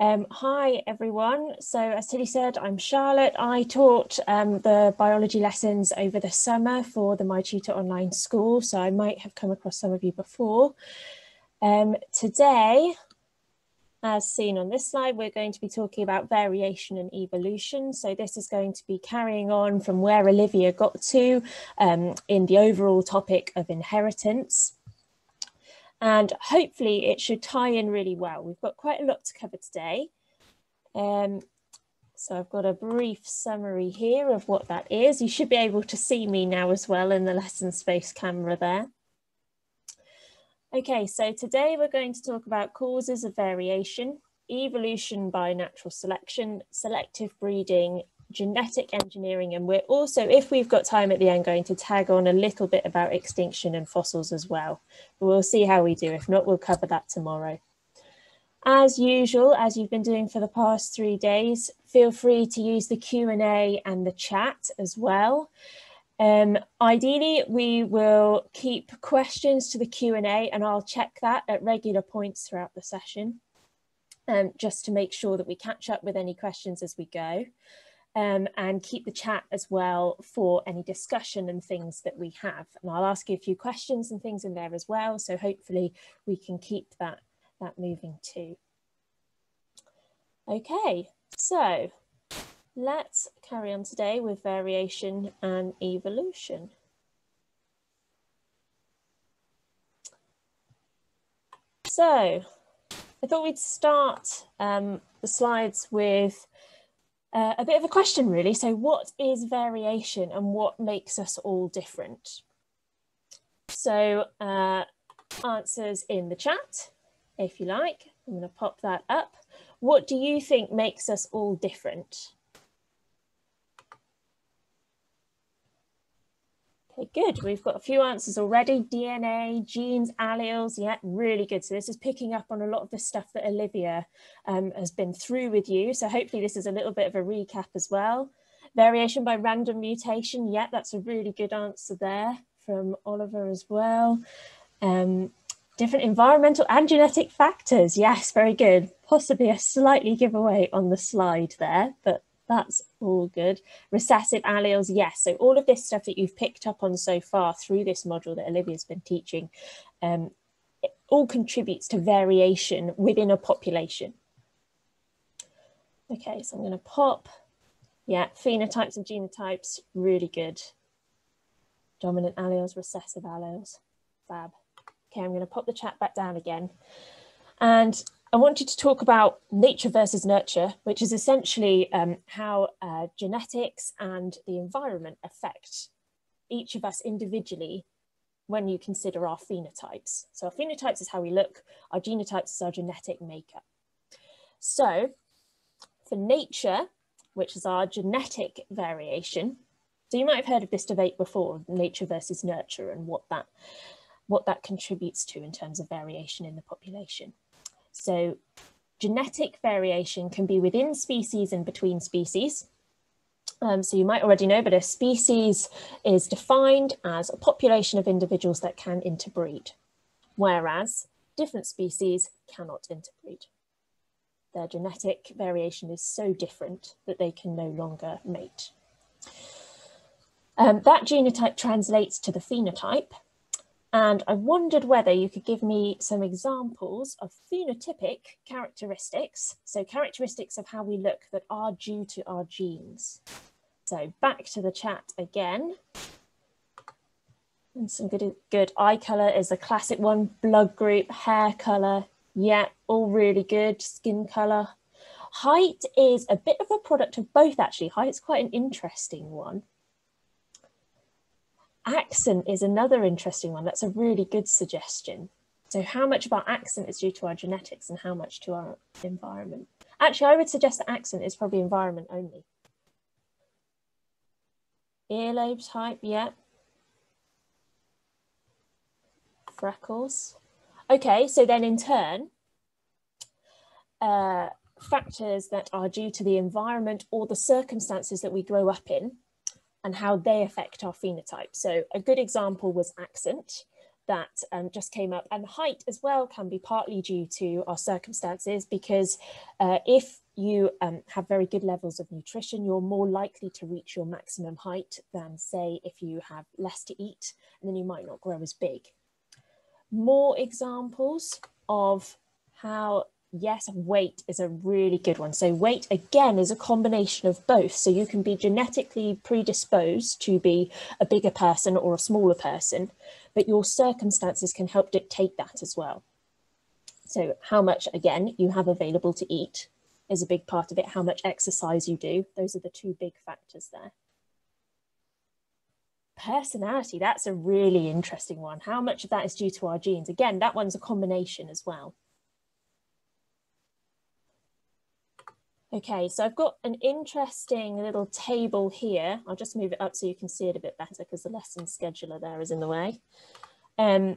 Um, hi everyone. So as Tilly said, I'm Charlotte. I taught um, the biology lessons over the summer for the MyTutor online school. So I might have come across some of you before. Um, today, as seen on this slide, we're going to be talking about variation and evolution. So this is going to be carrying on from where Olivia got to um, in the overall topic of inheritance and hopefully it should tie in really well. We've got quite a lot to cover today. Um, so I've got a brief summary here of what that is. You should be able to see me now as well in the lesson space camera there. Okay, so today we're going to talk about causes of variation, evolution by natural selection, selective breeding, genetic engineering and we're also if we've got time at the end going to tag on a little bit about extinction and fossils as well. But we'll see how we do. If not we'll cover that tomorrow. As usual as you've been doing for the past three days feel free to use the q&a and the chat as well. Um, ideally we will keep questions to the q&a and i'll check that at regular points throughout the session um, just to make sure that we catch up with any questions as we go um, and keep the chat as well for any discussion and things that we have. And I'll ask you a few questions and things in there as well. So hopefully we can keep that, that moving too. Okay, so let's carry on today with variation and evolution. So I thought we'd start um, the slides with uh, a bit of a question really. So what is variation and what makes us all different? So uh, answers in the chat, if you like. I'm going to pop that up. What do you think makes us all different? Okay, good. We've got a few answers already. DNA, genes, alleles. Yeah, really good. So this is picking up on a lot of the stuff that Olivia um, has been through with you. So hopefully this is a little bit of a recap as well. Variation by random mutation. Yeah, that's a really good answer there from Oliver as well. Um, different environmental and genetic factors. Yes, very good. Possibly a slightly giveaway on the slide there, but that's all good. Recessive alleles, yes. So all of this stuff that you've picked up on so far through this module that Olivia's been teaching, um, it all contributes to variation within a population. Okay, so I'm going to pop, yeah, phenotypes and genotypes, really good. Dominant alleles, recessive alleles, fab. Okay, I'm going to pop the chat back down again. And I wanted to talk about nature versus nurture, which is essentially um, how uh, genetics and the environment affect each of us individually when you consider our phenotypes. So our phenotypes is how we look, our genotypes is our genetic makeup. So for nature, which is our genetic variation, so you might have heard of this debate before, nature versus nurture and what that, what that contributes to in terms of variation in the population. So genetic variation can be within species and between species. Um, so you might already know, but a species is defined as a population of individuals that can interbreed, whereas different species cannot interbreed. Their genetic variation is so different that they can no longer mate. Um, that genotype translates to the phenotype, and I wondered whether you could give me some examples of phenotypic characteristics, so characteristics of how we look that are due to our genes. So back to the chat again. And some good, good eye colour is a classic one, blood group, hair colour, yeah, all really good, skin colour. Height is a bit of a product of both actually. Height's quite an interesting one accent is another interesting one. That's a really good suggestion. So how much of our accent is due to our genetics and how much to our environment? Actually, I would suggest that accent is probably environment only. Earlobe type, yeah. Freckles. Okay, so then in turn, uh, factors that are due to the environment or the circumstances that we grow up in and how they affect our phenotype. So a good example was accent. that um, just came up. And height as well can be partly due to our circumstances because uh, if you um, have very good levels of nutrition, you're more likely to reach your maximum height than say if you have less to eat and then you might not grow as big. More examples of how yes, weight is a really good one. So weight again is a combination of both. So you can be genetically predisposed to be a bigger person or a smaller person, but your circumstances can help dictate that as well. So how much, again, you have available to eat is a big part of it. How much exercise you do. Those are the two big factors there. Personality, that's a really interesting one. How much of that is due to our genes? Again, that one's a combination as well. Okay, so I've got an interesting little table here. I'll just move it up so you can see it a bit better because the lesson scheduler there is in the way. Um,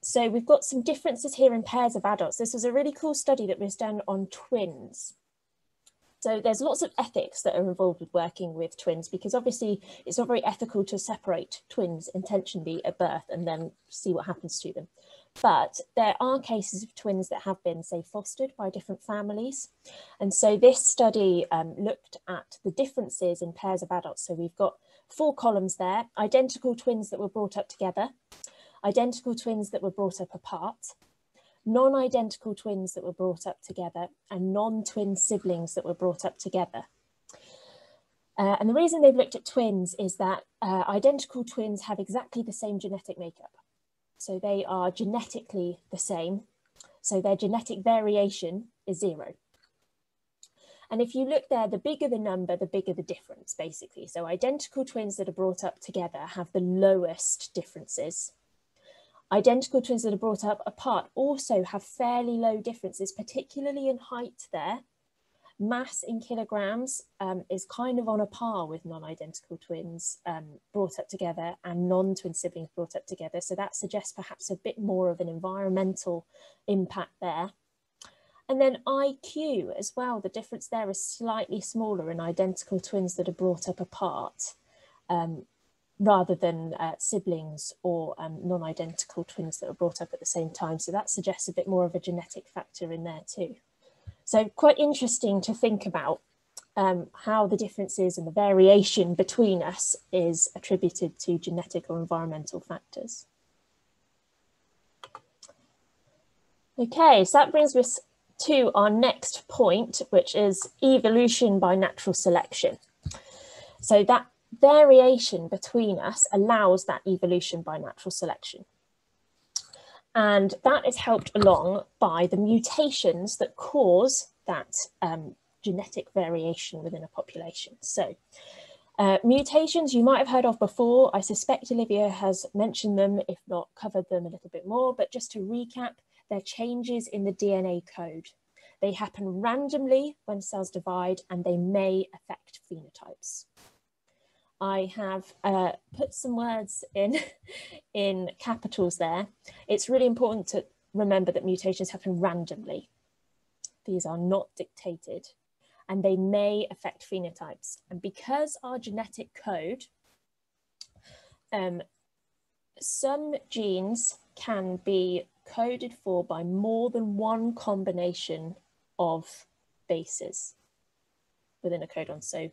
so we've got some differences here in pairs of adults. This was a really cool study that was done on twins. So there's lots of ethics that are involved with working with twins because obviously it's not very ethical to separate twins intentionally at birth and then see what happens to them. But there are cases of twins that have been, say, fostered by different families. And so this study um, looked at the differences in pairs of adults. So we've got four columns there, identical twins that were brought up together, identical twins that were brought up apart, non-identical twins that were brought up together and non-twin siblings that were brought up together. Uh, and the reason they've looked at twins is that uh, identical twins have exactly the same genetic makeup. So they are genetically the same. So their genetic variation is zero. And if you look there, the bigger the number, the bigger the difference, basically. So identical twins that are brought up together have the lowest differences Identical twins that are brought up apart also have fairly low differences, particularly in height there. Mass in kilograms um, is kind of on a par with non-identical twins um, brought up together and non-twin siblings brought up together. So that suggests perhaps a bit more of an environmental impact there. And then IQ as well, the difference there is slightly smaller in identical twins that are brought up apart. Um, rather than uh, siblings or um, non-identical twins that are brought up at the same time. So that suggests a bit more of a genetic factor in there too. So quite interesting to think about um, how the differences and the variation between us is attributed to genetic or environmental factors. Okay, so that brings us to our next point, which is evolution by natural selection. So that variation between us allows that evolution by natural selection. And that is helped along by the mutations that cause that um, genetic variation within a population. So uh, mutations you might have heard of before. I suspect Olivia has mentioned them, if not covered them a little bit more, but just to recap, they're changes in the DNA code. They happen randomly when cells divide and they may affect phenotypes. I have uh, put some words in, in capitals there. It's really important to remember that mutations happen randomly. These are not dictated and they may affect phenotypes. And because our genetic code, um, some genes can be coded for by more than one combination of bases within a codon. So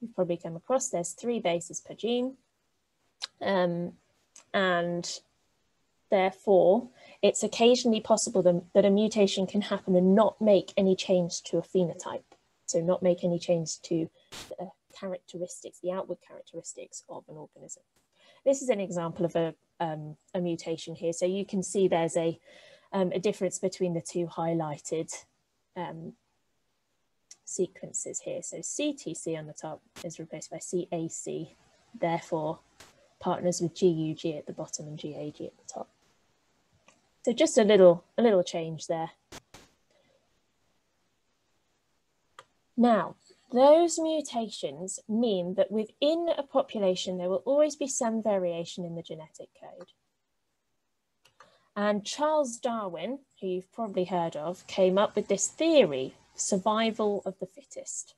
you've probably come across, there's three bases per gene. Um, and therefore, it's occasionally possible that a mutation can happen and not make any change to a phenotype. So not make any change to the characteristics, the outward characteristics of an organism. This is an example of a, um, a mutation here. So you can see there's a, um, a difference between the two highlighted um, sequences here. So CTC on the top is replaced by CAC, therefore partners with GUG at the bottom and GAG at the top. So just a little, a little change there. Now, those mutations mean that within a population, there will always be some variation in the genetic code. And Charles Darwin, who you've probably heard of, came up with this theory survival of the fittest.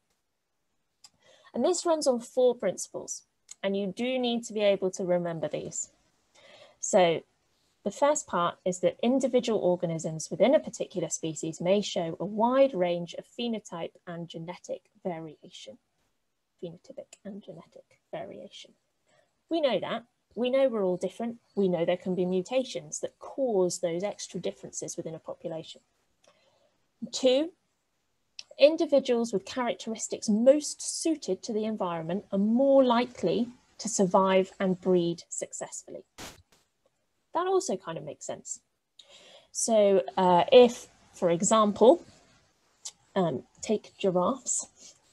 And this runs on four principles, and you do need to be able to remember these. So The first part is that individual organisms within a particular species may show a wide range of phenotype and genetic variation. Phenotypic and genetic variation. We know that. We know we're all different. We know there can be mutations that cause those extra differences within a population. Two, individuals with characteristics most suited to the environment are more likely to survive and breed successfully. That also kind of makes sense. So uh, if, for example, um, take giraffes,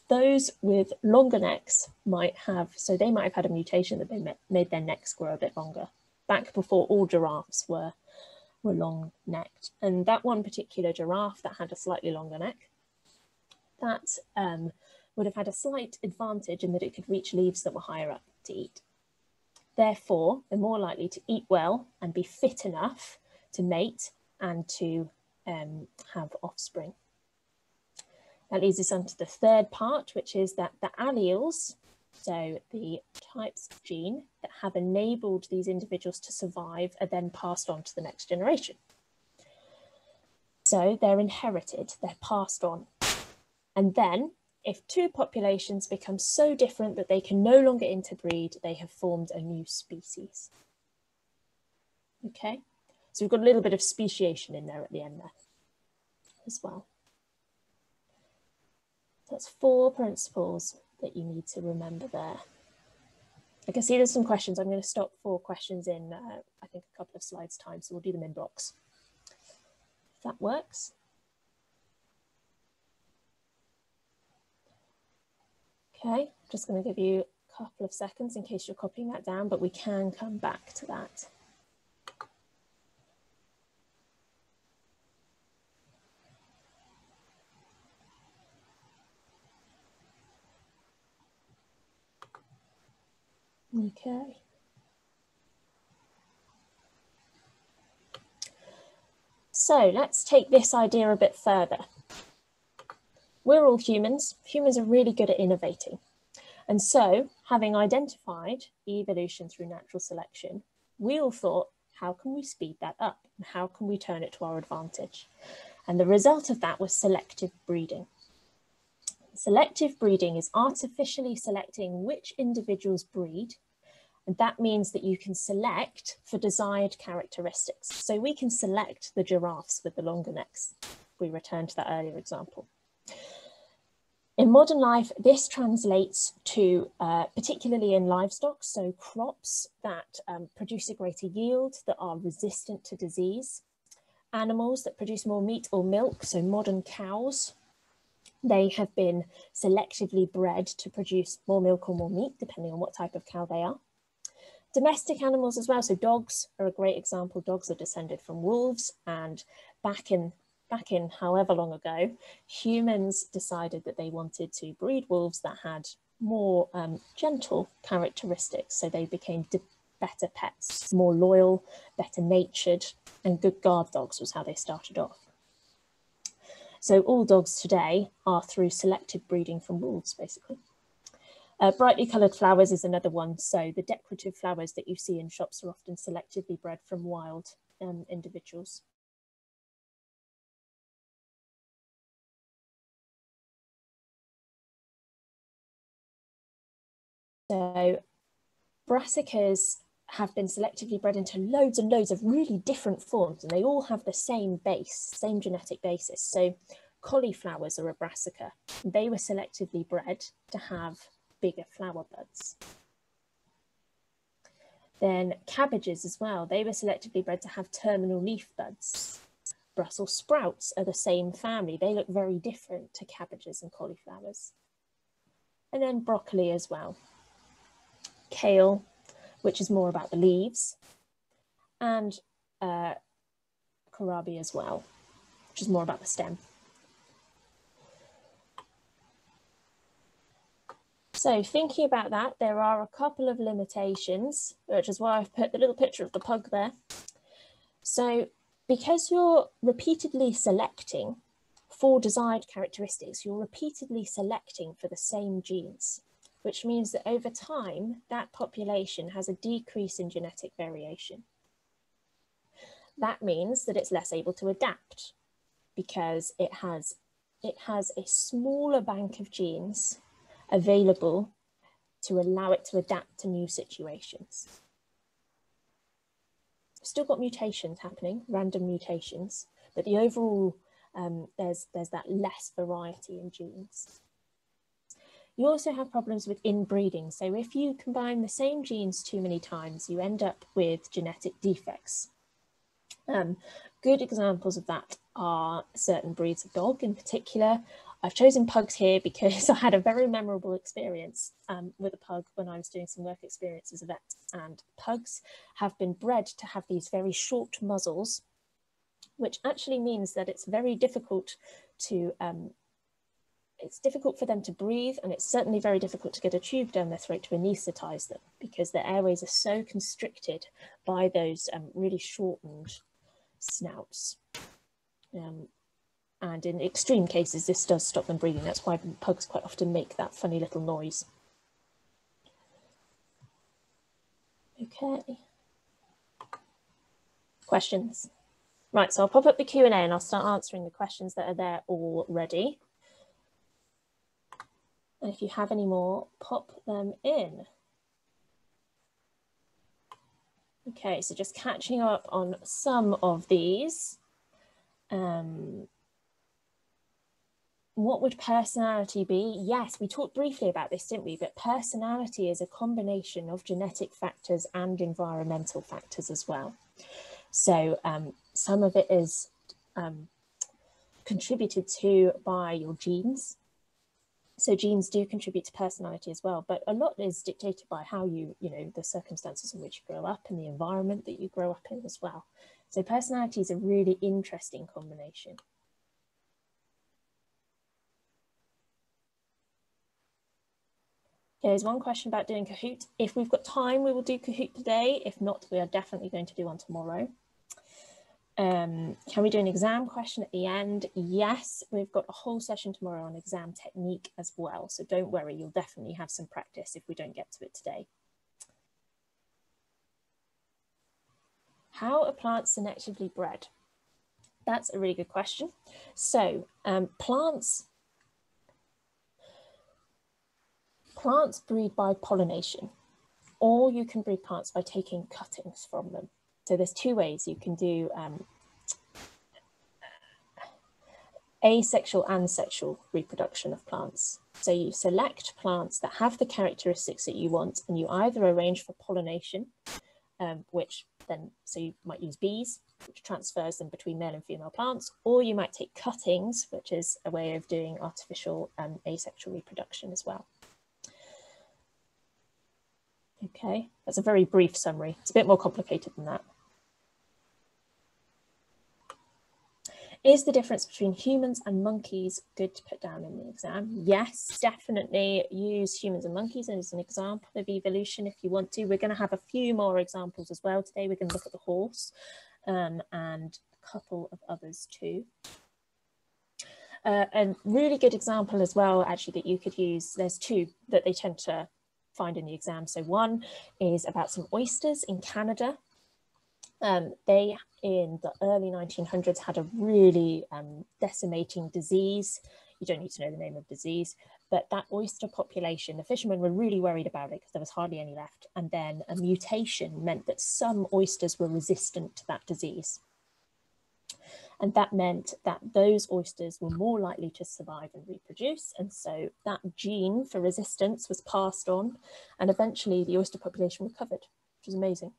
those with longer necks might have, so they might have had a mutation that they made their necks grow a bit longer, back before all giraffes were, were long necked. And that one particular giraffe that had a slightly longer neck, that um, would have had a slight advantage in that it could reach leaves that were higher up to eat. Therefore, they're more likely to eat well and be fit enough to mate and to um, have offspring. That leads us on to the third part, which is that the alleles, so the types of gene that have enabled these individuals to survive are then passed on to the next generation. So they're inherited, they're passed on. And then if two populations become so different that they can no longer interbreed, they have formed a new species. Okay, so we've got a little bit of speciation in there at the end there as well. That's four principles that you need to remember there. I can see there's some questions. I'm going to stop for questions in, uh, I think, a couple of slides time, so we'll do them in blocks. If that works. Okay, just going to give you a couple of seconds in case you're copying that down, but we can come back to that. Okay. So let's take this idea a bit further. We're all humans. Humans are really good at innovating. And so, having identified evolution through natural selection, we all thought, how can we speed that up? And how can we turn it to our advantage? And the result of that was selective breeding. Selective breeding is artificially selecting which individuals breed and that means that you can select for desired characteristics. So we can select the giraffes with the longer necks. We return to that earlier example. In modern life, this translates to, uh, particularly in livestock, so crops that um, produce a greater yield, that are resistant to disease, animals that produce more meat or milk, so modern cows, they have been selectively bred to produce more milk or more meat, depending on what type of cow they are. Domestic animals as well, so dogs are a great example. Dogs are descended from wolves and back in back in however long ago, humans decided that they wanted to breed wolves that had more um, gentle characteristics. So they became better pets, more loyal, better natured, and good guard dogs was how they started off. So all dogs today are through selective breeding from wolves, basically. Uh, brightly coloured flowers is another one. So the decorative flowers that you see in shops are often selectively bred from wild um, individuals. So brassicas have been selectively bred into loads and loads of really different forms and they all have the same base, same genetic basis. So cauliflowers are a brassica. They were selectively bred to have bigger flower buds. Then cabbages as well, they were selectively bred to have terminal leaf buds. Brussels sprouts are the same family. They look very different to cabbages and cauliflowers. And then broccoli as well kale, which is more about the leaves, and uh, kohlrabi as well, which is more about the stem. So thinking about that, there are a couple of limitations, which is why I've put the little picture of the pug there. So because you're repeatedly selecting for desired characteristics, you're repeatedly selecting for the same genes which means that over time, that population has a decrease in genetic variation. that means that it's less able to adapt because it has it has a smaller bank of genes available to allow it to adapt to new situations. Still got mutations happening, random mutations, but the overall um, there's there's that less variety in genes. You also have problems with inbreeding. So if you combine the same genes too many times, you end up with genetic defects. Um, good examples of that are certain breeds of dog in particular. I've chosen pugs here because I had a very memorable experience um, with a pug when I was doing some work experience as a vet. And pugs have been bred to have these very short muzzles, which actually means that it's very difficult to um, it's difficult for them to breathe and it's certainly very difficult to get a tube down their throat to anaesthetize them because their airways are so constricted by those um, really shortened snouts. Um, and in extreme cases, this does stop them breathing. That's why pugs quite often make that funny little noise. Okay. Questions? Right, so I'll pop up the Q&A and I'll start answering the questions that are there already. And if you have any more, pop them in. Okay, so just catching up on some of these. Um, what would personality be? Yes, we talked briefly about this, didn't we? But personality is a combination of genetic factors and environmental factors as well. So um, some of it is um, contributed to by your genes, so genes do contribute to personality as well but a lot is dictated by how you you know the circumstances in which you grow up and the environment that you grow up in as well so personality is a really interesting combination There's one question about doing Kahoot. If we've got time, we will do Kahoot today. If not, we are definitely going to do one tomorrow. Um, can we do an exam question at the end? Yes, we've got a whole session tomorrow on exam technique as well. So don't worry, you'll definitely have some practice if we don't get to it today. How are plants selectively bred? That's a really good question. So um, plants, plants breed by pollination, or you can breed plants by taking cuttings from them. So there's two ways you can do um, asexual and sexual reproduction of plants. So you select plants that have the characteristics that you want and you either arrange for pollination, um, which then, so you might use bees, which transfers them between male and female plants, or you might take cuttings, which is a way of doing artificial um, asexual reproduction as well. Okay, that's a very brief summary. It's a bit more complicated than that. Is the difference between humans and monkeys good to put down in the exam? Yes, definitely use humans and monkeys as an example of evolution if you want to. We're going to have a few more examples as well today. We're going to look at the horse um, and a couple of others too. Uh, a really good example as well, actually, that you could use, there's two that they tend to find in the exam. So one is about some oysters in Canada. Um, they in the early 1900s had a really um, decimating disease. You don't need to know the name of disease, but that oyster population, the fishermen were really worried about it because there was hardly any left. And then a mutation meant that some oysters were resistant to that disease. And that meant that those oysters were more likely to survive and reproduce. And so that gene for resistance was passed on. And eventually the oyster population recovered, which was amazing.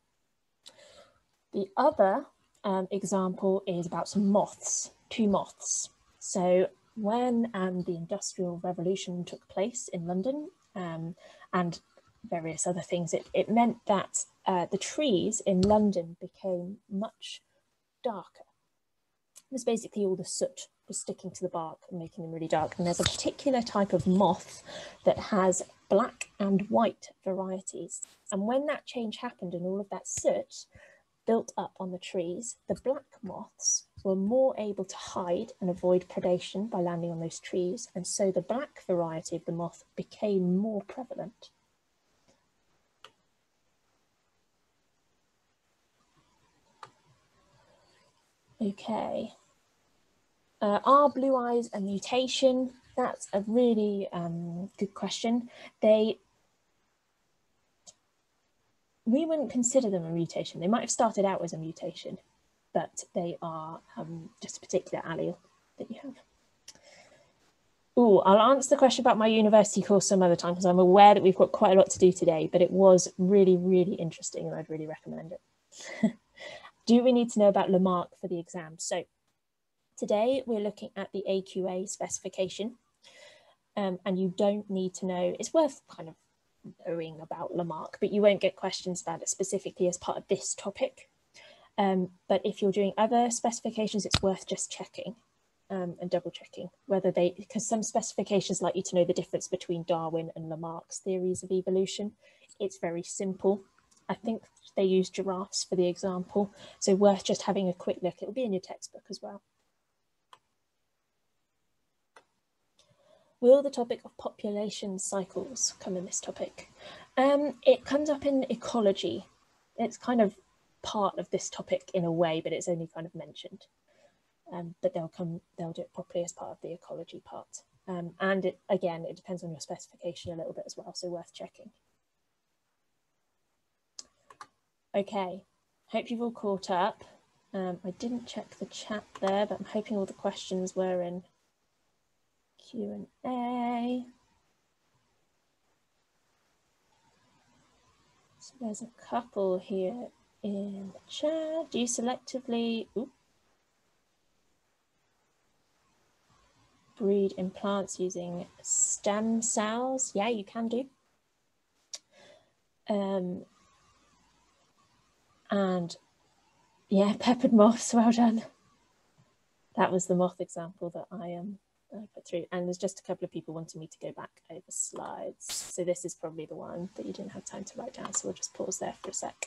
The other um, example is about some moths, two moths. So when um, the Industrial Revolution took place in London um, and various other things, it, it meant that uh, the trees in London became much darker. It was basically all the soot was sticking to the bark and making them really dark. And there's a particular type of moth that has black and white varieties. And when that change happened and all of that soot built up on the trees, the black moths were more able to hide and avoid predation by landing on those trees, and so the black variety of the moth became more prevalent. Okay. Uh, are blue eyes a mutation? That's a really um, good question. They, we wouldn't consider them a mutation. They might have started out as a mutation, but they are um, just a particular allele that you have. Oh, I'll answer the question about my university course some other time because I'm aware that we've got quite a lot to do today, but it was really, really interesting and I'd really recommend it. do we need to know about Lamarck for the exam? So today we're looking at the AQA specification um, and you don't need to know, it's worth kind of knowing about Lamarck, but you won't get questions about it specifically as part of this topic. Um, but if you're doing other specifications, it's worth just checking um, and double checking whether they, because some specifications like you to know the difference between Darwin and Lamarck's theories of evolution. It's very simple. I think they use giraffes for the example, so worth just having a quick look. It'll be in your textbook as well. Will the topic of population cycles come in this topic? Um, it comes up in ecology. It's kind of part of this topic in a way, but it's only kind of mentioned. Um, but they'll come, they'll do it properly as part of the ecology part. Um, and it, again, it depends on your specification a little bit as well, so worth checking. Okay, hope you've all caught up. Um, I didn't check the chat there, but I'm hoping all the questions were in Q&A. So there's a couple here in the chat. Do you selectively breed in plants using stem cells? Yeah, you can do. Um, and yeah, peppered moths, well done. That was the moth example that I um, I put through. And there's just a couple of people wanting me to go back over slides. So this is probably the one that you didn't have time to write down. So we'll just pause there for a sec.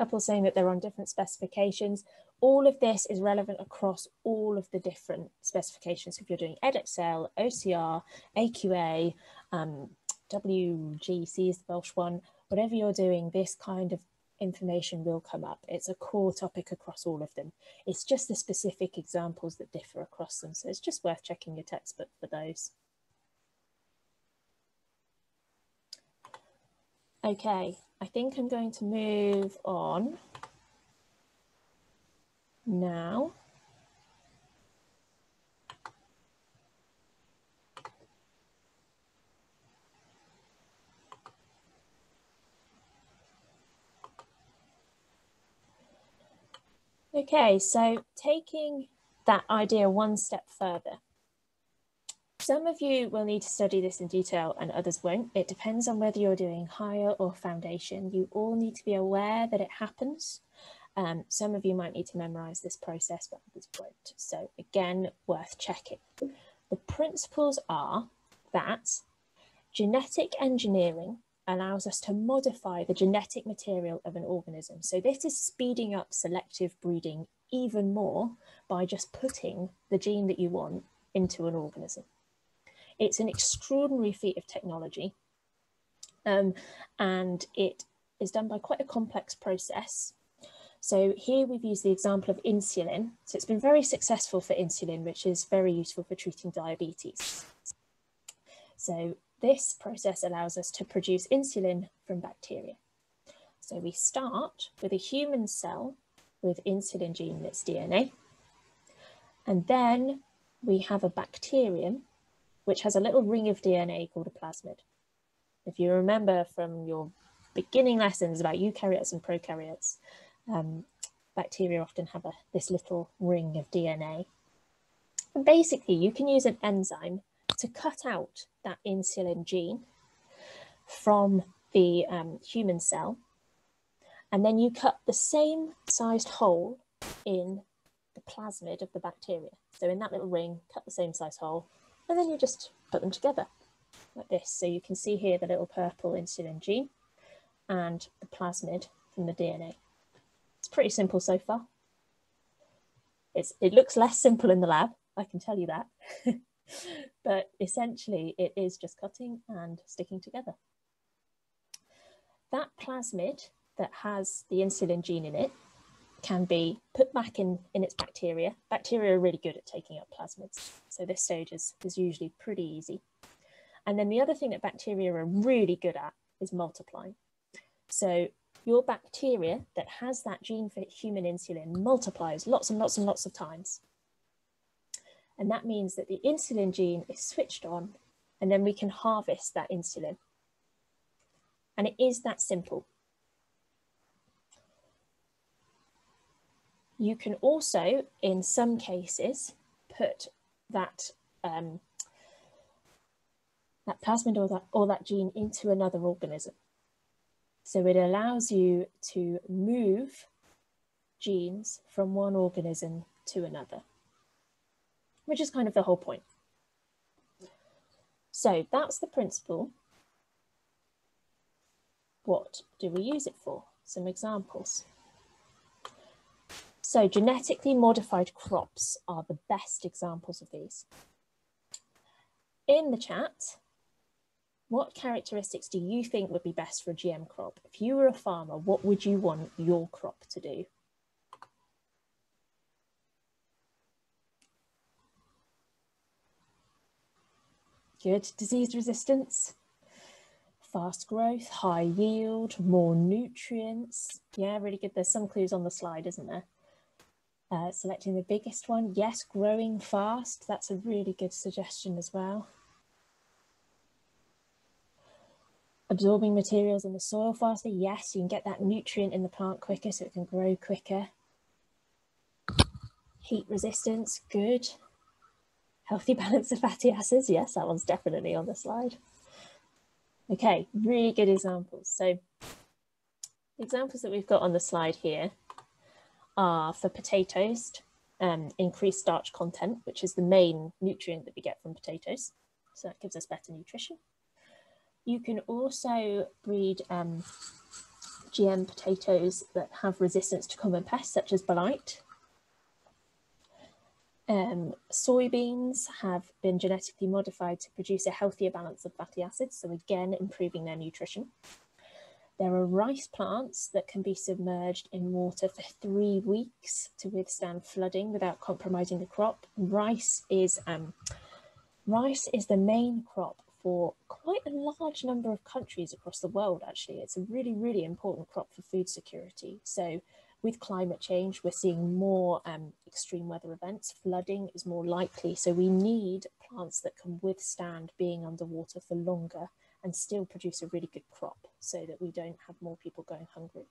couple saying that they're on different specifications. All of this is relevant across all of the different specifications. If you're doing Edexcel, OCR, AQA, um, WJEC is the Welsh one, whatever you're doing, this kind of information will come up. It's a core topic across all of them. It's just the specific examples that differ across them. So it's just worth checking your textbook for those. Okay, I think I'm going to move on now. Okay, so taking that idea one step further. Some of you will need to study this in detail and others won't. It depends on whether you're doing higher or foundation. You all need to be aware that it happens. Um, some of you might need to memorize this process, but others won't. So again, worth checking. The principles are that genetic engineering allows us to modify the genetic material of an organism. So this is speeding up selective breeding even more by just putting the gene that you want into an organism. It's an extraordinary feat of technology um, and it is done by quite a complex process. So here we've used the example of insulin. So it's been very successful for insulin, which is very useful for treating diabetes. So this process allows us to produce insulin from bacteria. So we start with a human cell with insulin gene in its DNA. And then we have a bacterium which has a little ring of DNA called a plasmid. If you remember from your beginning lessons about eukaryotes and prokaryotes, um, bacteria often have a, this little ring of DNA. And basically, you can use an enzyme to cut out that insulin gene from the um, human cell. And then you cut the same sized hole in the plasmid of the bacteria. So in that little ring, cut the same size hole, and then you just put them together like this. So you can see here the little purple insulin gene and the plasmid from the DNA. It's pretty simple so far. It's, it looks less simple in the lab, I can tell you that. but essentially it is just cutting and sticking together. That plasmid that has the insulin gene in it can be put back in, in its bacteria. Bacteria are really good at taking up plasmids. So this stage is, is usually pretty easy. And then the other thing that bacteria are really good at is multiplying. So your bacteria that has that gene for human insulin multiplies lots and lots and lots of times. And that means that the insulin gene is switched on and then we can harvest that insulin. And it is that simple. You can also, in some cases, put that um, that plasmid or that, or that gene into another organism. So it allows you to move genes from one organism to another, which is kind of the whole point. So that's the principle. What do we use it for? Some examples. So genetically modified crops are the best examples of these. In the chat, what characteristics do you think would be best for a GM crop? If you were a farmer, what would you want your crop to do? Good. Disease resistance, fast growth, high yield, more nutrients. Yeah, really good. There's some clues on the slide, isn't there? Uh, selecting the biggest one, yes, growing fast. That's a really good suggestion as well. Absorbing materials in the soil faster, yes, you can get that nutrient in the plant quicker so it can grow quicker. Heat resistance, good. Healthy balance of fatty acids, yes, that one's definitely on the slide. Okay, really good examples. So examples that we've got on the slide here are for potatoes, um, increased starch content, which is the main nutrient that we get from potatoes. So that gives us better nutrition. You can also breed um, GM potatoes that have resistance to common pests such as blight. Um, soybeans have been genetically modified to produce a healthier balance of fatty acids, so again improving their nutrition. There are rice plants that can be submerged in water for three weeks to withstand flooding without compromising the crop. Rice is um, rice is the main crop for quite a large number of countries across the world. Actually, it's a really really important crop for food security. So with climate change, we're seeing more um, extreme weather events. Flooding is more likely. So we need plants that can withstand being underwater for longer and still produce a really good crop so that we don't have more people going hungry.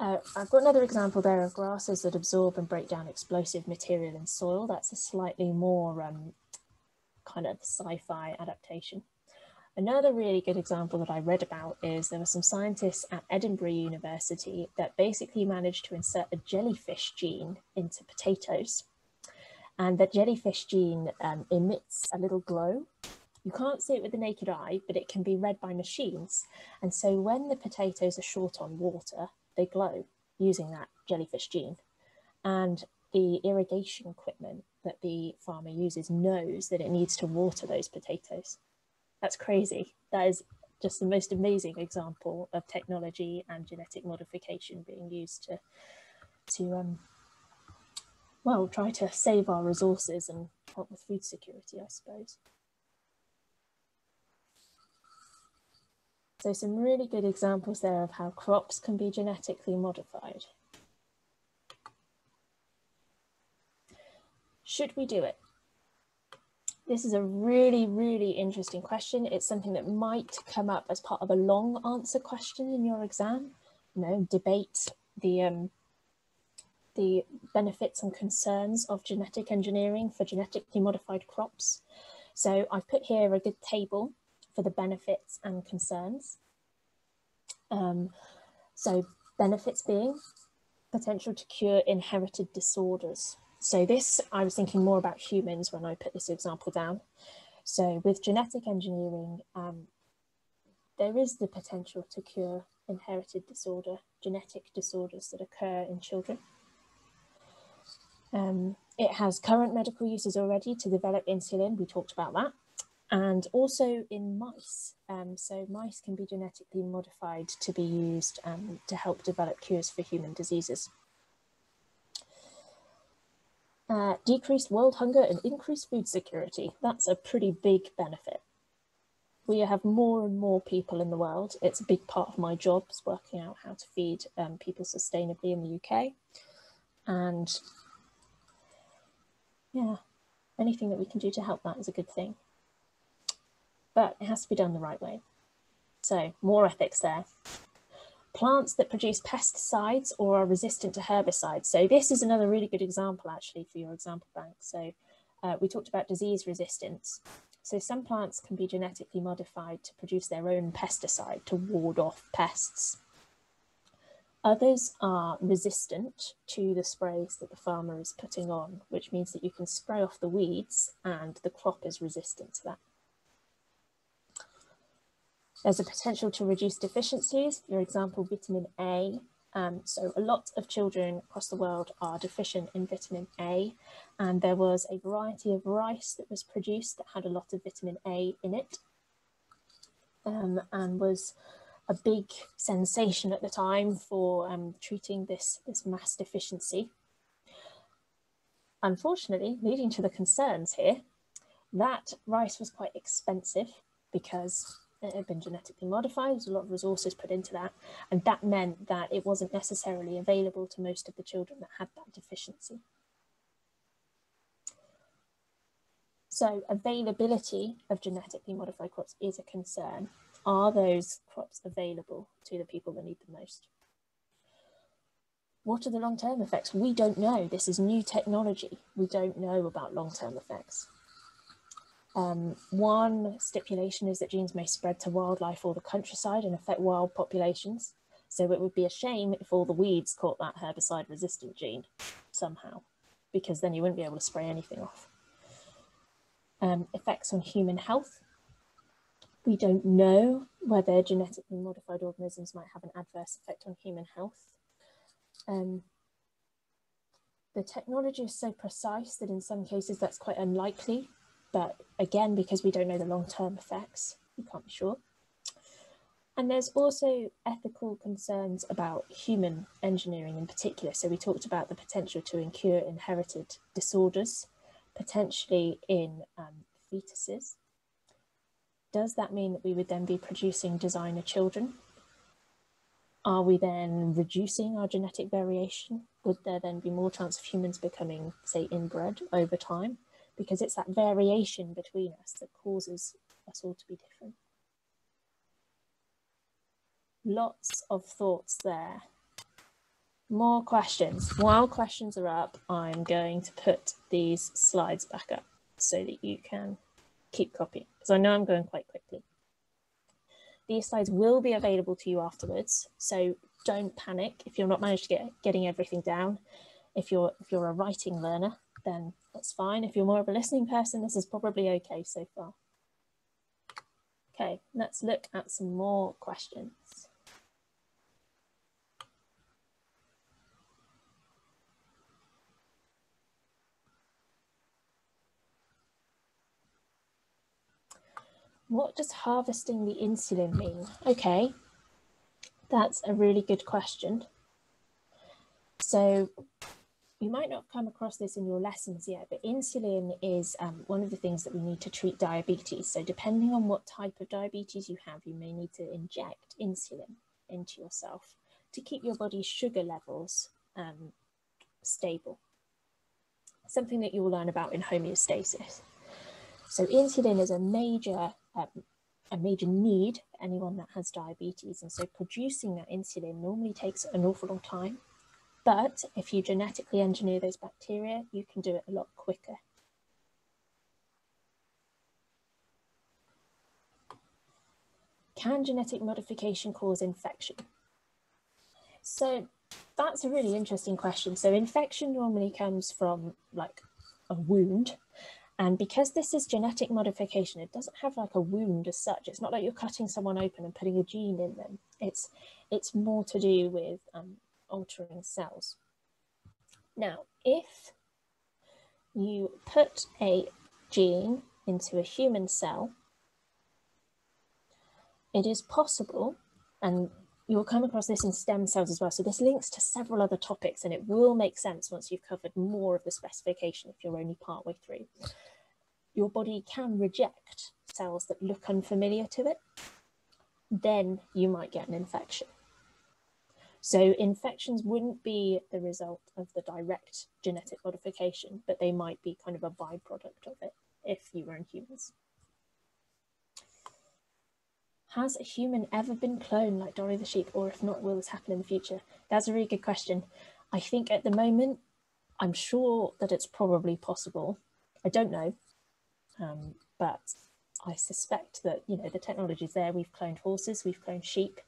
Uh, I've got another example there of grasses that absorb and break down explosive material in soil. That's a slightly more um, kind of sci-fi adaptation. Another really good example that I read about is there were some scientists at Edinburgh University that basically managed to insert a jellyfish gene into potatoes. And that jellyfish gene um, emits a little glow you can't see it with the naked eye, but it can be read by machines. And so when the potatoes are short on water, they glow using that jellyfish gene. And the irrigation equipment that the farmer uses knows that it needs to water those potatoes. That's crazy. That is just the most amazing example of technology and genetic modification being used to, to um, well, try to save our resources and help with food security, I suppose. So some really good examples there of how crops can be genetically modified. Should we do it? This is a really, really interesting question. It's something that might come up as part of a long answer question in your exam. You know, debate the um, the benefits and concerns of genetic engineering for genetically modified crops. So I've put here a good table for the benefits and concerns. Um, so benefits being potential to cure inherited disorders. So this, I was thinking more about humans when I put this example down. So with genetic engineering, um, there is the potential to cure inherited disorder, genetic disorders that occur in children. Um, it has current medical uses already to develop insulin. We talked about that. And also in mice. Um, so mice can be genetically modified to be used um, to help develop cures for human diseases. Uh, decreased world hunger and increased food security. That's a pretty big benefit. We have more and more people in the world. It's a big part of my job is working out how to feed um, people sustainably in the UK. And yeah, anything that we can do to help that is a good thing. But it has to be done the right way. So more ethics there. Plants that produce pesticides or are resistant to herbicides. So this is another really good example actually for your example bank. So uh, we talked about disease resistance. So some plants can be genetically modified to produce their own pesticide to ward off pests. Others are resistant to the sprays that the farmer is putting on, which means that you can spray off the weeds and the crop is resistant to that. There's a potential to reduce deficiencies, for example, vitamin A. Um, so a lot of children across the world are deficient in vitamin A, and there was a variety of rice that was produced that had a lot of vitamin A in it, um, and was a big sensation at the time for um, treating this, this mass deficiency. Unfortunately, leading to the concerns here, that rice was quite expensive because been genetically modified, there's a lot of resources put into that, and that meant that it wasn't necessarily available to most of the children that had that deficiency. So availability of genetically modified crops is a concern are those crops available to the people that need them most? What are the long term effects? We don't know. This is new technology. We don't know about long term effects. Um, one stipulation is that genes may spread to wildlife or the countryside and affect wild populations. So it would be a shame if all the weeds caught that herbicide resistant gene somehow, because then you wouldn't be able to spray anything off. Um, effects on human health. We don't know whether genetically modified organisms might have an adverse effect on human health. Um, the technology is so precise that in some cases that's quite unlikely, but again, because we don't know the long-term effects, we can't be sure. And there's also ethical concerns about human engineering in particular. So we talked about the potential to incur inherited disorders, potentially in um, fetuses does that mean that we would then be producing designer children? Are we then reducing our genetic variation? Would there then be more chance of humans becoming, say, inbred over time? Because it's that variation between us that causes us all to be different. Lots of thoughts there. More questions. While questions are up, I'm going to put these slides back up so that you can keep copying because I know I'm going quite quickly. These slides will be available to you afterwards, so don't panic if you're not managed to get getting everything down. If you're if you're a writing learner, then that's fine. If you're more of a listening person, this is probably okay so far. Okay, let's look at some more questions. what does harvesting the insulin mean? Okay, that's a really good question. So you might not come across this in your lessons yet, but insulin is um, one of the things that we need to treat diabetes. So depending on what type of diabetes you have, you may need to inject insulin into yourself to keep your body's sugar levels um, stable. Something that you will learn about in homeostasis. So insulin is a major um, a major need for anyone that has diabetes. And so producing that insulin normally takes an awful long time. But if you genetically engineer those bacteria, you can do it a lot quicker. Can genetic modification cause infection? So that's a really interesting question. So infection normally comes from like a wound and because this is genetic modification, it doesn't have like a wound as such. It's not like you're cutting someone open and putting a gene in them. It's, it's more to do with um, altering cells. Now, if you put a gene into a human cell, it is possible, and you'll come across this in stem cells as well. So this links to several other topics and it will make sense once you've covered more of the specification if you're only partway through. Your body can reject cells that look unfamiliar to it. Then you might get an infection. So infections wouldn't be the result of the direct genetic modification, but they might be kind of a byproduct of it if you were in humans. Has a human ever been cloned like Dolly the sheep, or if not, will this happen in the future? That's a really good question. I think at the moment, I'm sure that it's probably possible. I don't know, um, but I suspect that you know the technology is there. We've cloned horses, we've cloned sheep,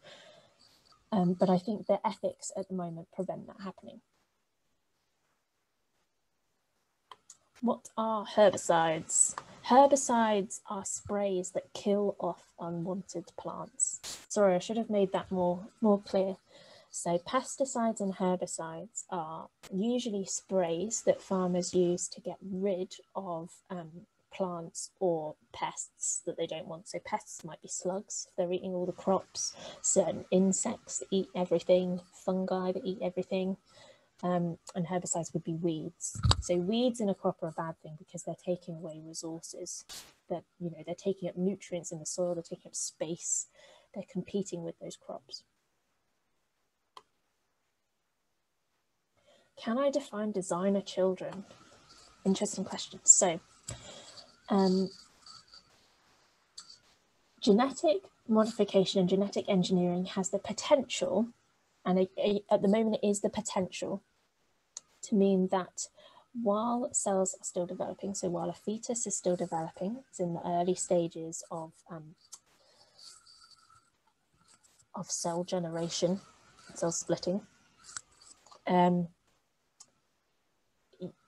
um, but I think the ethics at the moment prevent that happening. What are herbicides? Herbicides are sprays that kill off unwanted plants. Sorry, I should have made that more, more clear. So pesticides and herbicides are usually sprays that farmers use to get rid of um, plants or pests that they don't want. So pests might be slugs, if they're eating all the crops, certain insects that eat everything, fungi that eat everything, um, and herbicides would be weeds. So weeds in a crop are a bad thing because they're taking away resources. That you know they're taking up nutrients in the soil, they're taking up space, they're competing with those crops. Can I define designer children? Interesting question. So, um, genetic modification and genetic engineering has the potential and a, a, at the moment it is the potential to mean that while cells are still developing, so while a fetus is still developing, it's in the early stages of, um, of cell generation, cell splitting, um,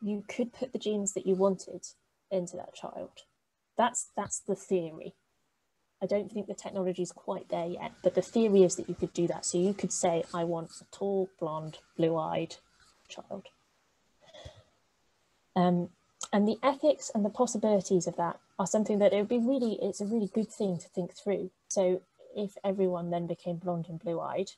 you could put the genes that you wanted into that child. That's, that's the theory. I don't think the technology is quite there yet, but the theory is that you could do that. So you could say, I want a tall, blonde, blue eyed child. Um, and the ethics and the possibilities of that are something that it would be really, it's a really good thing to think through. So if everyone then became blonde and blue eyed,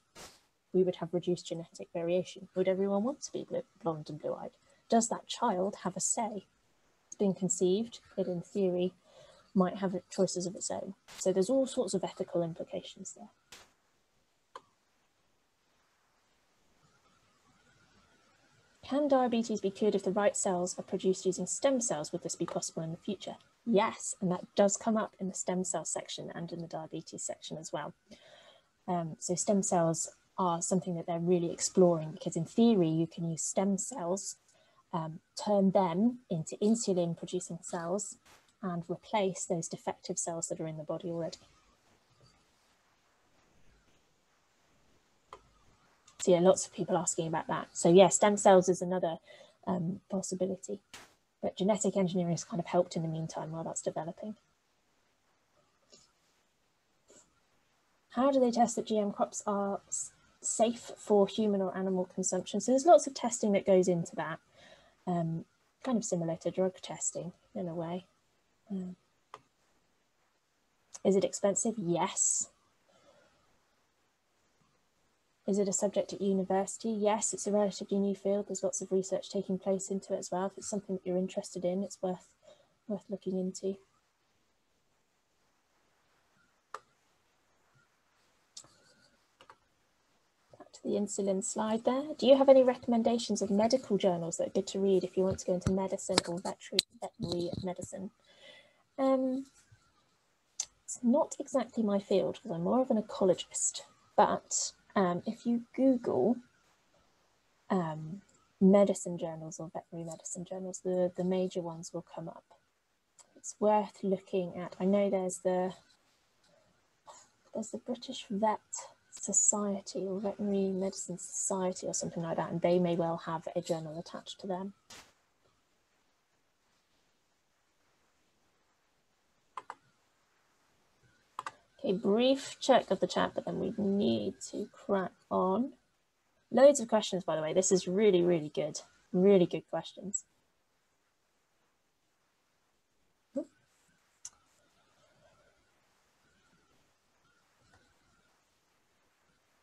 we would have reduced genetic variation. Would everyone want to be blonde and blue eyed? Does that child have a say? Been conceived, it in theory might have choices of its own. So there's all sorts of ethical implications there. Can diabetes be cured if the right cells are produced using stem cells? Would this be possible in the future? Yes, and that does come up in the stem cell section and in the diabetes section as well. Um, so stem cells are something that they're really exploring because in theory you can use stem cells, um, turn them into insulin producing cells and replace those defective cells that are in the body already. So yeah, lots of people asking about that. So yeah, stem cells is another um, possibility, but genetic engineering has kind of helped in the meantime while that's developing. How do they test that GM crops are safe for human or animal consumption? So there's lots of testing that goes into that, um, kind of similar to drug testing in a way. Mm. Is it expensive? Yes. Is it a subject at university? Yes, it's a relatively new field. There's lots of research taking place into it as well. If it's something that you're interested in, it's worth worth looking into. To the insulin slide there. Do you have any recommendations of medical journals that are good to read if you want to go into medicine or veterinary medicine? Um, it's not exactly my field because I'm more of an ecologist, but um, if you Google um, medicine journals or veterinary medicine journals, the, the major ones will come up. It's worth looking at. I know there's the there's the British Vet Society or Veterinary Medicine Society or something like that, and they may well have a journal attached to them. Okay, brief check of the chat, but then we need to crack on. Loads of questions, by the way. This is really, really good. Really good questions.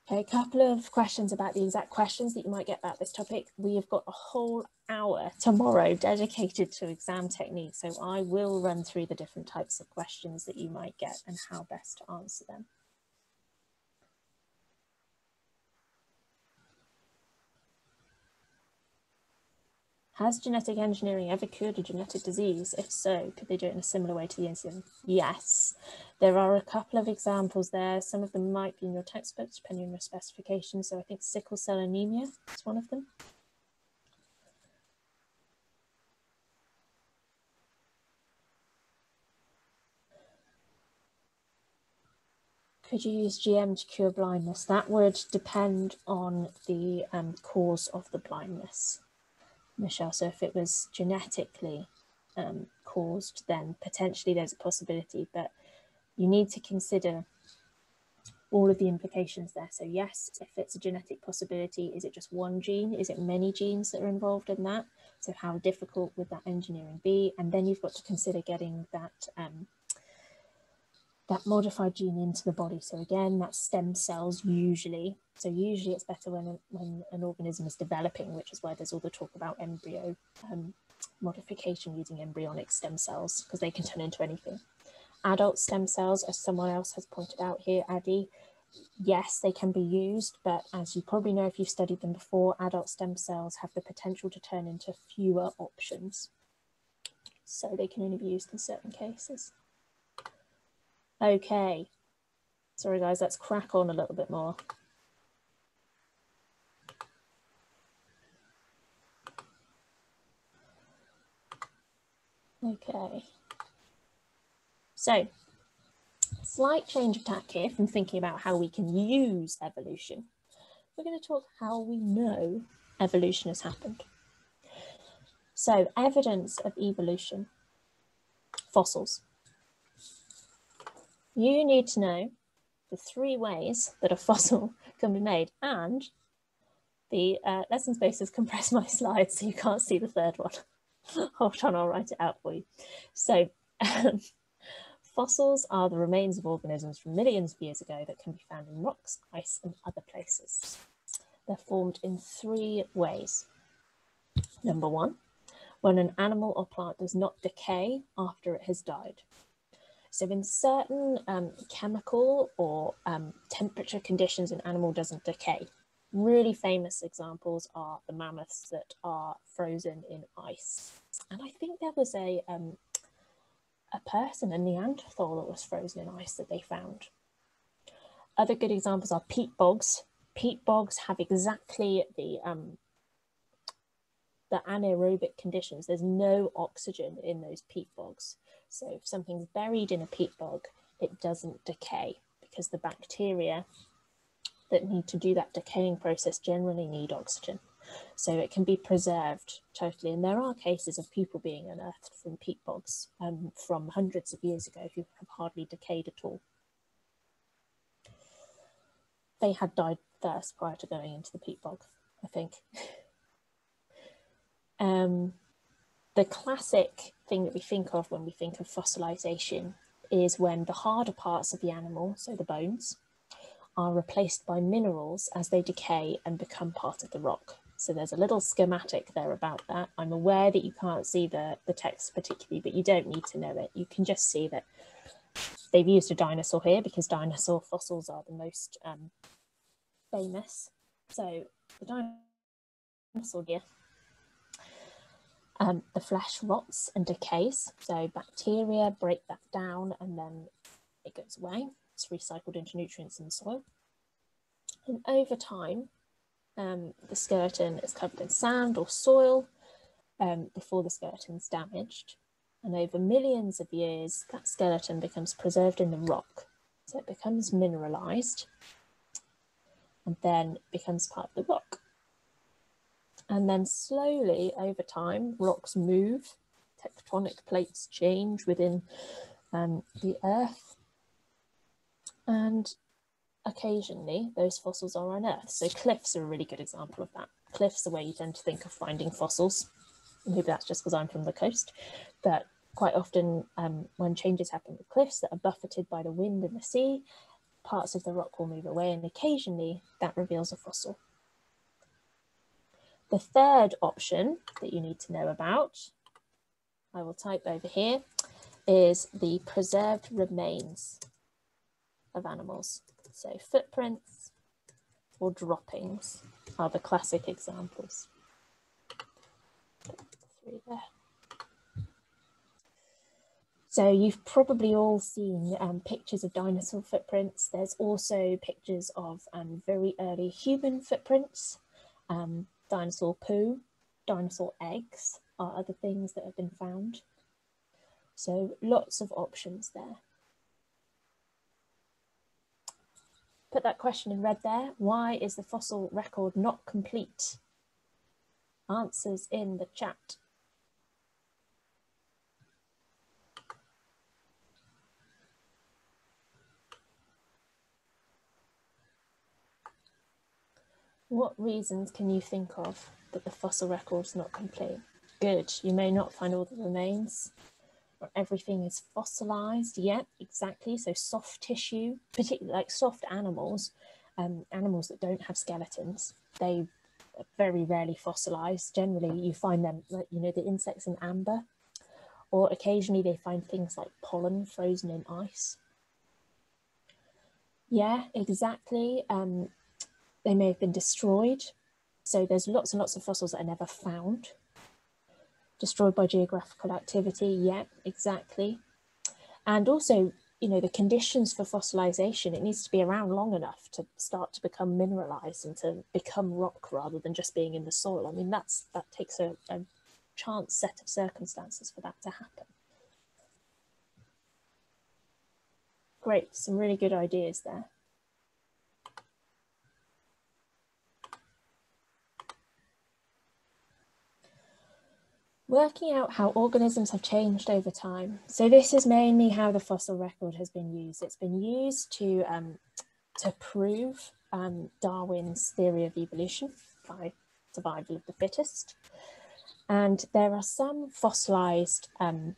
A couple of questions about the exact questions that you might get about this topic. We have got a whole hour tomorrow dedicated to exam techniques, so I will run through the different types of questions that you might get and how best to answer them. Has genetic engineering ever cured a genetic disease? If so, could they do it in a similar way to the insulin? Yes. There are a couple of examples there. Some of them might be in your textbooks, depending on your specifications. So I think sickle cell anemia is one of them. Could you use GM to cure blindness? That would depend on the um, cause of the blindness. Michelle. So if it was genetically um, caused, then potentially there's a possibility, but you need to consider all of the implications there. So yes, if it's a genetic possibility, is it just one gene? Is it many genes that are involved in that? So how difficult would that engineering be? And then you've got to consider getting that um, that modified gene into the body. So again, that's stem cells usually. So usually it's better when, when an organism is developing, which is why there's all the talk about embryo um, modification using embryonic stem cells because they can turn into anything. Adult stem cells, as someone else has pointed out here, Addy, yes, they can be used, but as you probably know if you've studied them before, adult stem cells have the potential to turn into fewer options. So they can only be used in certain cases. Okay. Sorry guys, let's crack on a little bit more. Okay. So, slight change of tack here from thinking about how we can use evolution. We're going to talk how we know evolution has happened. So, evidence of evolution, fossils you need to know the three ways that a fossil can be made and the uh, lesson space has compressed my slides so you can't see the third one. Hold on, I'll write it out for you. So um, fossils are the remains of organisms from millions of years ago that can be found in rocks, ice and other places. They're formed in three ways. Number one, when an animal or plant does not decay after it has died. So in certain um, chemical or um, temperature conditions, an animal doesn't decay. Really famous examples are the mammoths that are frozen in ice. And I think there was a, um, a person, a Neanderthal that was frozen in ice that they found. Other good examples are peat bogs. Peat bogs have exactly the um, the anaerobic conditions. There's no oxygen in those peat bogs. So if something's buried in a peat bog, it doesn't decay because the bacteria that need to do that decaying process generally need oxygen. So it can be preserved totally. And there are cases of people being unearthed from peat bogs um, from hundreds of years ago who have hardly decayed at all. They had died first prior to going into the peat bog, I think. um, the classic thing that we think of when we think of fossilization is when the harder parts of the animal, so the bones, are replaced by minerals as they decay and become part of the rock. So there's a little schematic there about that. I'm aware that you can't see the, the text particularly, but you don't need to know it. You can just see that they've used a dinosaur here because dinosaur fossils are the most um, famous. So the dinosaur here um, the flesh rots and decays. So bacteria break that down and then it goes away. It's recycled into nutrients in the soil. And over time, um, the skeleton is covered in sand or soil um, before the skeleton is damaged. And over millions of years, that skeleton becomes preserved in the rock. So it becomes mineralized and then becomes part of the rock. And then slowly over time, rocks move, tectonic plates change within um, the earth. And occasionally those fossils are unearthed. So cliffs are a really good example of that. Cliffs are where you tend to think of finding fossils. Maybe that's just because I'm from the coast, but quite often um, when changes happen with cliffs that are buffeted by the wind and the sea, parts of the rock will move away and occasionally that reveals a fossil. The third option that you need to know about, I will type over here, is the preserved remains of animals. So footprints or droppings are the classic examples. There. So you've probably all seen um, pictures of dinosaur footprints. There's also pictures of um, very early human footprints, um, dinosaur poo, dinosaur eggs are other things that have been found. So lots of options there. Put that question in red there. Why is the fossil record not complete? Answers in the chat. What reasons can you think of that the fossil record is not complete? Good, you may not find all the remains, or everything is fossilized. yet, exactly. So soft tissue, particularly like soft animals, um, animals that don't have skeletons, they very rarely fossilized. Generally, you find them, like, you know, the insects in amber, or occasionally they find things like pollen frozen in ice. Yeah, exactly. Um, they may have been destroyed. So there's lots and lots of fossils that are never found. Destroyed by geographical activity, yeah, exactly. And also, you know, the conditions for fossilization, it needs to be around long enough to start to become mineralized and to become rock rather than just being in the soil. I mean, that's that takes a, a chance set of circumstances for that to happen. Great, some really good ideas there. Working out how organisms have changed over time. So this is mainly how the fossil record has been used. It's been used to, um, to prove um, Darwin's theory of evolution by survival of the fittest. And there are some fossilized um,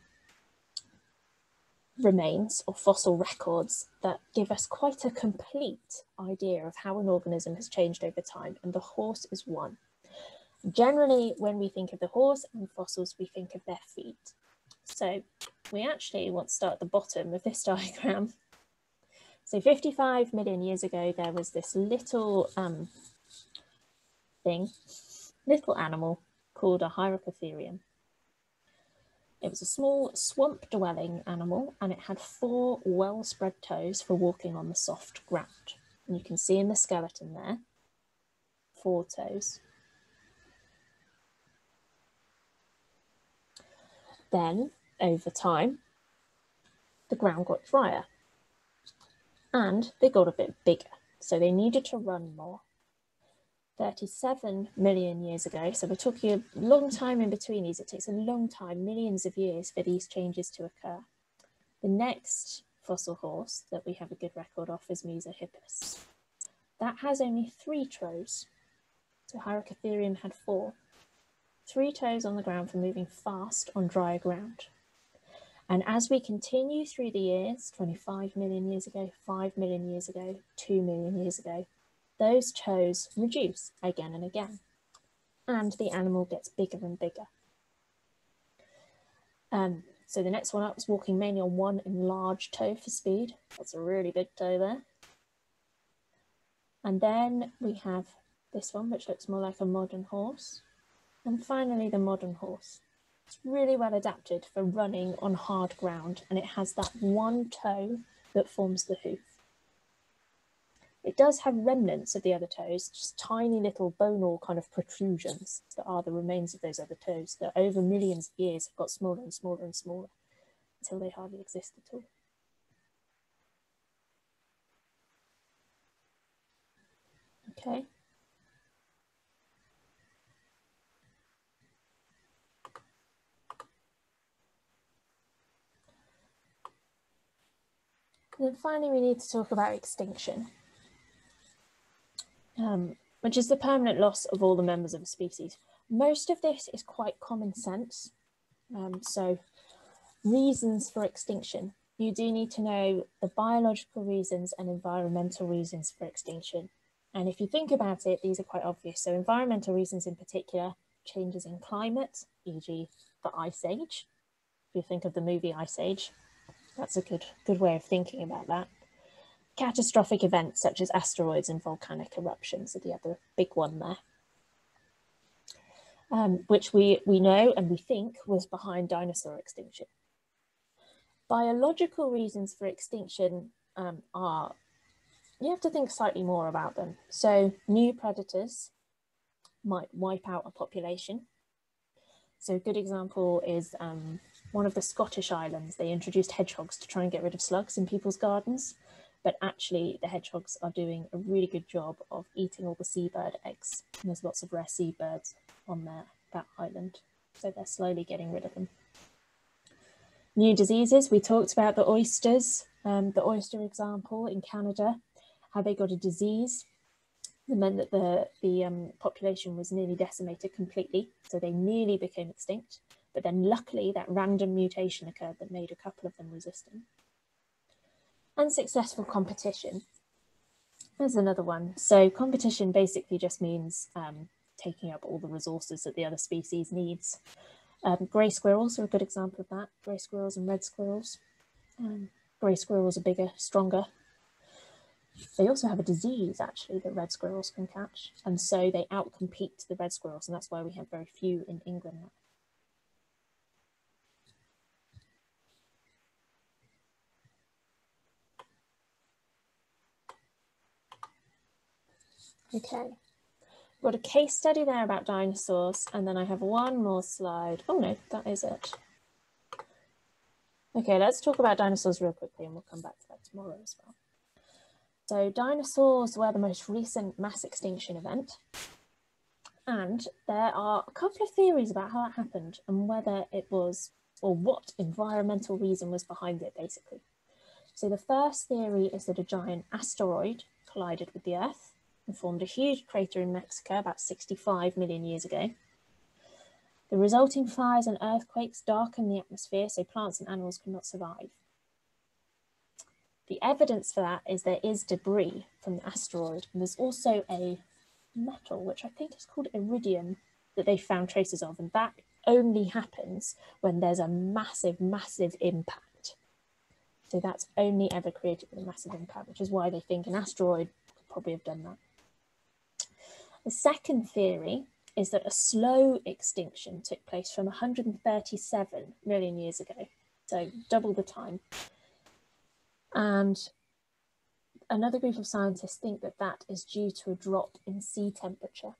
remains or fossil records that give us quite a complete idea of how an organism has changed over time. And the horse is one. Generally, when we think of the horse and fossils, we think of their feet. So we actually want to start at the bottom of this diagram. So 55 million years ago, there was this little um, thing, little animal called a Hyracotherium. It was a small swamp dwelling animal and it had four well spread toes for walking on the soft ground. And you can see in the skeleton there, four toes. Then, over time, the ground got drier and they got a bit bigger, so they needed to run more. 37 million years ago, so we're talking a long time in between these, it takes a long time, millions of years for these changes to occur. The next fossil horse that we have a good record of is Mesohippus. That has only three toes, so Hyracotherium had four three toes on the ground for moving fast on dry ground. And as we continue through the years, 25 million years ago, 5 million years ago, 2 million years ago, those toes reduce again and again. And the animal gets bigger and bigger. Um, so the next one up is walking mainly on one enlarged toe for speed. That's a really big toe there. And then we have this one, which looks more like a modern horse. And finally, the modern horse. It's really well adapted for running on hard ground and it has that one toe that forms the hoof. It does have remnants of the other toes, just tiny little bonal kind of protrusions that are the remains of those other toes that over millions of years have got smaller and smaller and smaller until they hardly exist at all. Okay. And then finally, we need to talk about extinction, um, which is the permanent loss of all the members of a species. Most of this is quite common sense. Um, so reasons for extinction. you do need to know the biological reasons and environmental reasons for extinction. And if you think about it, these are quite obvious. So environmental reasons in particular, changes in climate, e.g. the Ice Age. If you think of the movie Ice Age, that's a good, good way of thinking about that. Catastrophic events such as asteroids and volcanic eruptions are the other big one there. Um, which we, we know and we think was behind dinosaur extinction. Biological reasons for extinction um, are, you have to think slightly more about them. So new predators might wipe out a population. So a good example is um, one of the Scottish islands. They introduced hedgehogs to try and get rid of slugs in people's gardens. But actually the hedgehogs are doing a really good job of eating all the seabird eggs. And there's lots of rare seabirds on there, that island. So they're slowly getting rid of them. New diseases, we talked about the oysters, um, the oyster example in Canada, how they got a disease that meant that the, the um, population was nearly decimated completely. So they nearly became extinct. But then luckily that random mutation occurred that made a couple of them resistant. Unsuccessful competition. There's another one. So competition basically just means um, taking up all the resources that the other species needs. Um, grey squirrels are a good example of that. Grey squirrels and red squirrels. Um, grey squirrels are bigger, stronger. They also have a disease actually that red squirrels can catch, and so they outcompete the red squirrels, and that's why we have very few in England Okay, got a case study there about dinosaurs, and then I have one more slide. Oh no, that is it. Okay, let's talk about dinosaurs real quickly and we'll come back to that tomorrow as well. So dinosaurs were the most recent mass extinction event. And there are a couple of theories about how that happened and whether it was, or what environmental reason was behind it, basically. So the first theory is that a giant asteroid collided with the Earth and formed a huge crater in Mexico about 65 million years ago. The resulting fires and earthquakes darkened the atmosphere so plants and animals could not survive. The evidence for that is there is debris from the asteroid, and there's also a metal, which I think is called iridium, that they found traces of, and that only happens when there's a massive, massive impact. So that's only ever created with a massive impact, which is why they think an asteroid could probably have done that. The second theory is that a slow extinction took place from 137 million years ago, so double the time. And another group of scientists think that that is due to a drop in sea temperature.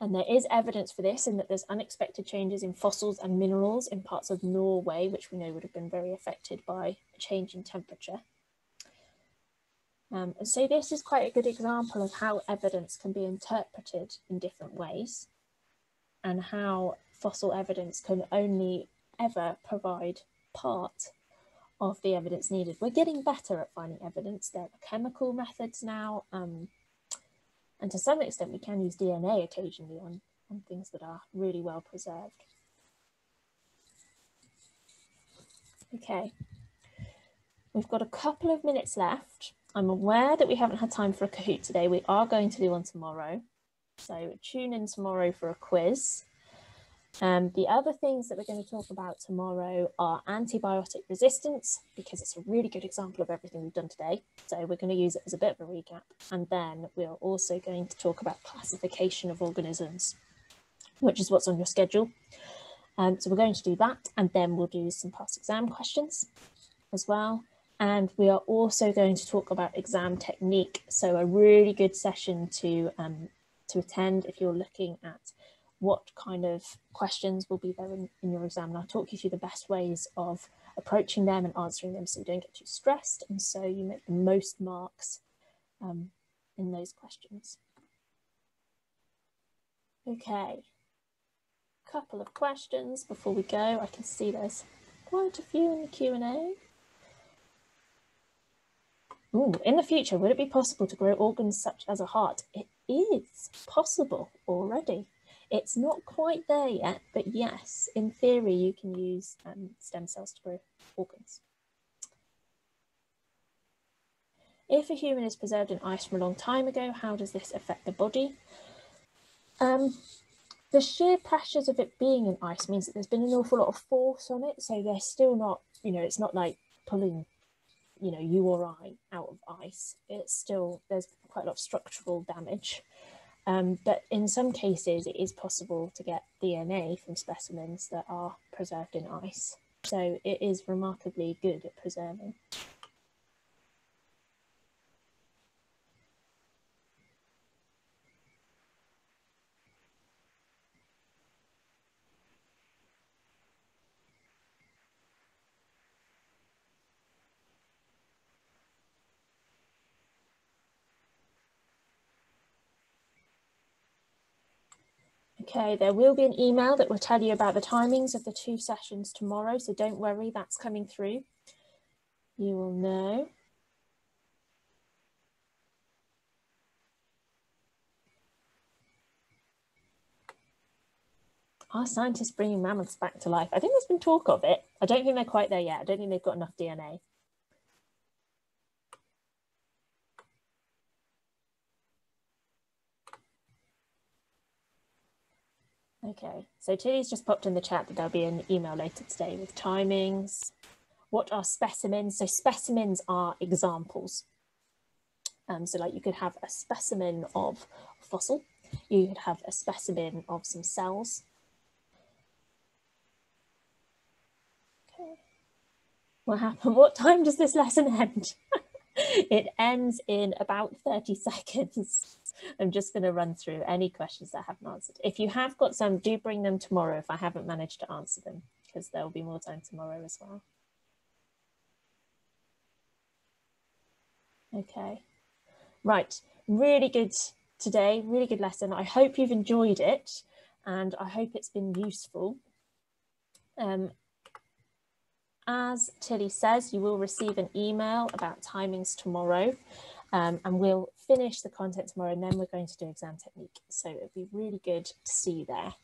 And there is evidence for this in that there's unexpected changes in fossils and minerals in parts of Norway, which we know would have been very affected by a change in temperature. Um, and so this is quite a good example of how evidence can be interpreted in different ways and how fossil evidence can only ever provide part of the evidence needed. We're getting better at finding evidence. There are chemical methods now, um, and to some extent we can use DNA occasionally on, on things that are really well preserved. Okay, we've got a couple of minutes left. I'm aware that we haven't had time for a Kahoot today. We are going to do one tomorrow. So tune in tomorrow for a quiz. Um, the other things that we're going to talk about tomorrow are antibiotic resistance, because it's a really good example of everything we've done today. So we're going to use it as a bit of a recap. And then we're also going to talk about classification of organisms, which is what's on your schedule. Um, so we're going to do that, and then we'll do some past exam questions as well. And we are also going to talk about exam technique. So a really good session to, um, to attend if you're looking at what kind of questions will be there in, in your exam. And I'll talk you through the best ways of approaching them and answering them so you don't get too stressed and so you make the most marks um, in those questions. Okay, a couple of questions before we go. I can see there's quite a few in the Q&A. Ooh, in the future, would it be possible to grow organs such as a heart? It is possible already. It's not quite there yet, but yes, in theory, you can use um, stem cells to grow organs. If a human is preserved in ice from a long time ago, how does this affect the body? Um, the sheer pressures of it being in ice means that there's been an awful lot of force on it. So they're still not, you know, it's not like pulling, you know, you or I out of ice. It's still, there's quite a lot of structural damage. Um, but in some cases, it is possible to get DNA from specimens that are preserved in ice. So it is remarkably good at preserving. Okay, there will be an email that will tell you about the timings of the two sessions tomorrow, so don't worry, that's coming through. You will know. Are scientists bringing mammoths back to life? I think there's been talk of it. I don't think they're quite there yet. I don't think they've got enough DNA. Okay, so Tilly's just popped in the chat that there'll be an email later today with timings. What are specimens? So specimens are examples. Um, so like you could have a specimen of fossil, you could have a specimen of some cells. Okay. What happened? What time does this lesson end? it ends in about 30 seconds. I'm just going to run through any questions that I haven't answered. If you have got some, do bring them tomorrow if I haven't managed to answer them, because there will be more time tomorrow as well. Okay, right, really good today, really good lesson. I hope you've enjoyed it and I hope it's been useful. Um, as Tilly says, you will receive an email about timings tomorrow um, and we'll finish the content tomorrow and then we're going to do exam technique. So it'd be really good to see you there.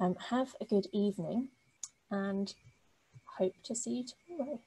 Um, have a good evening and hope to see you tomorrow.